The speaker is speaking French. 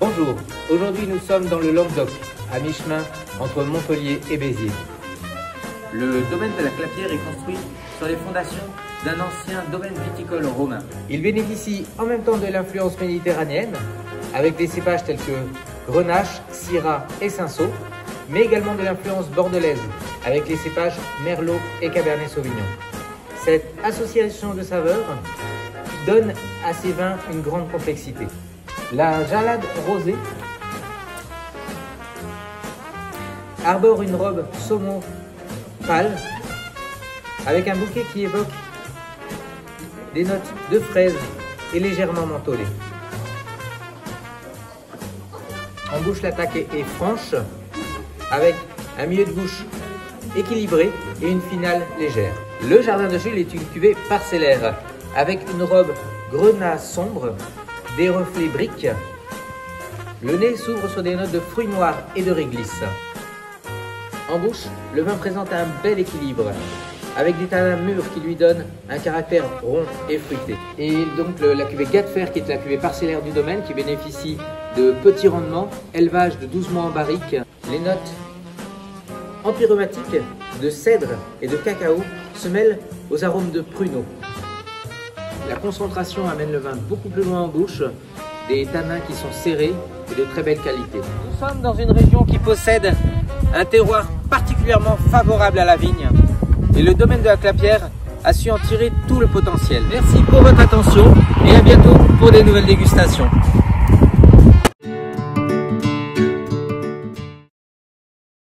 Bonjour, aujourd'hui nous sommes dans le Languedoc, à mi-chemin entre Montpellier et Béziers. Le domaine de la Clapière est construit sur les fondations d'un ancien domaine viticole romain. Il bénéficie en même temps de l'influence méditerranéenne, avec des cépages tels que Grenache, Syrah et Cinsault, mais également de l'influence bordelaise, avec les cépages Merlot et Cabernet Sauvignon. Cette association de saveurs donne à ces vins une grande complexité. La jalade rosée arbore une robe saumon pâle avec un bouquet qui évoque des notes de fraises et légèrement mentholées. En bouche, l'attaque est franche avec un milieu de bouche équilibré et une finale légère. Le jardin de Gilles est une cuvée parcellaire avec une robe grenat sombre, des reflets briques. Le nez s'ouvre sur des notes de fruits noirs et de réglisse. En bouche, le vin présente un bel équilibre, avec des tanins mûrs qui lui donnent un caractère rond et fruité. Et donc la cuvée Gatfer, qui est la cuvée parcellaire du domaine, qui bénéficie de petits rendements, élevage de 12 mois en barrique. Les notes empyreumatique de cèdre et de cacao se mêlent aux arômes de pruneau. La concentration amène le vin beaucoup plus loin en bouche, des tanins qui sont serrés et de très belle qualité. Nous sommes dans une région qui possède un terroir particulièrement favorable à la vigne et le domaine de la Clapière a su en tirer tout le potentiel. Merci pour votre attention et à bientôt pour des nouvelles dégustations.